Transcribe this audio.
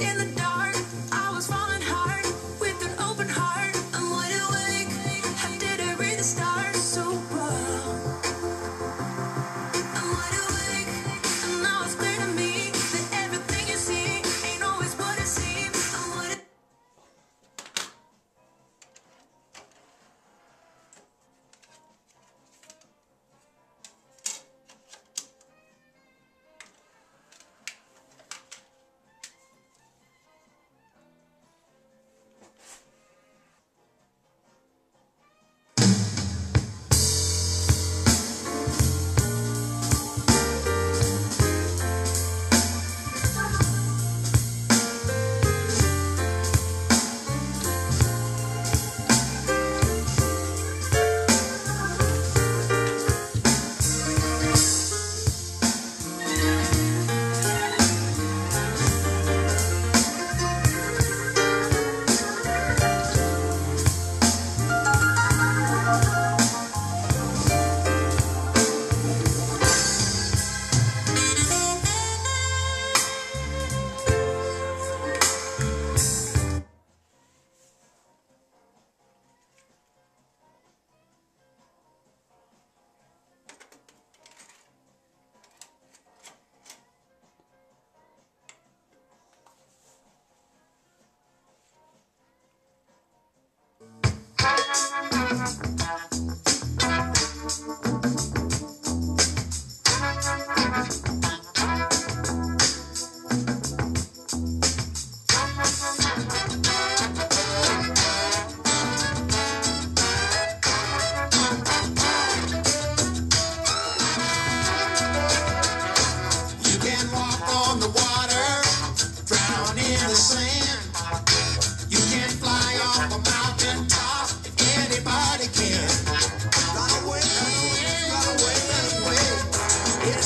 in the dark.